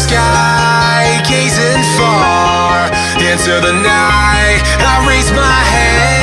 sky, gazing far into the night. I raise my hand